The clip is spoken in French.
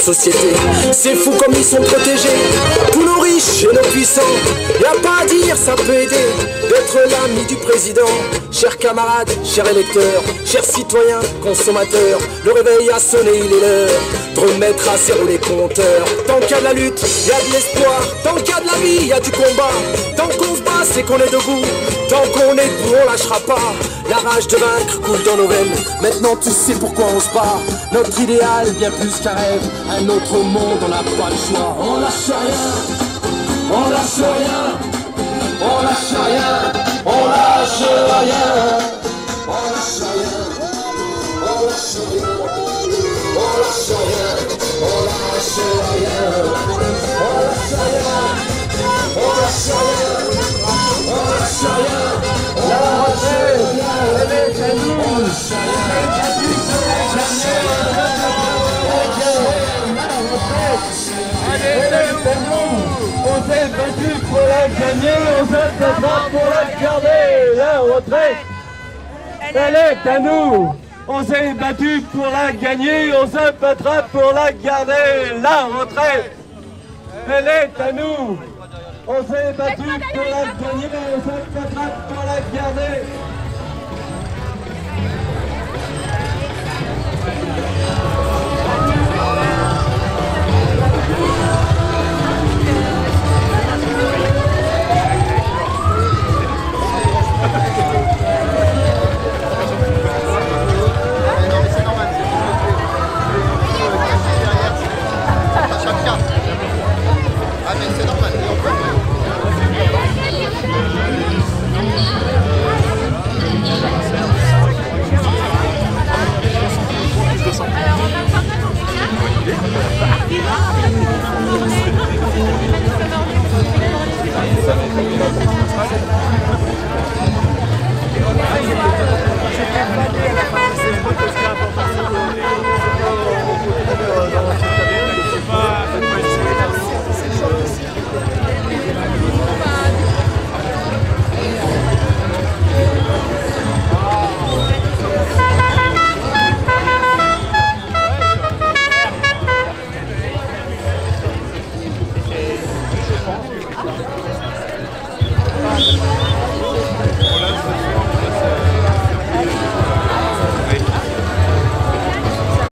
société. C'est fou comme ils sont protégés, tous nos riches et nos puissants. Y a pas à dire, ça peut aider d'être l'ami du président. Chers camarades, chers électeurs, chers citoyens, consommateurs, le réveil a sonné, il est l'heure de remettre à zéro les compteurs. Qu'il y a de la lutte, il y a de l'espoir. Qu'il y a de la vie, il y a du combat qu'on est debout. Tant qu'on est debout, on lâchera pas. La rage de vaincre coule dans nos veines. Maintenant, tu sais pourquoi on se bat. Notre idéal, bien plus qu'un rêve. Un autre monde, on n'a pas le choix. On lâche rien, on lâche rien, on lâche rien, on lâche rien. On lâche rien, on lâche rien, on lâche rien, on lâche rien. On s'est battu pour la gagner, on se battra pour la garder. La retraite, elle est à nous. On s'est battu pour la gagner, on se battra pour la garder. La retraite, elle est à nous. On s'est battu pour la gagner, on se battra pour la garder.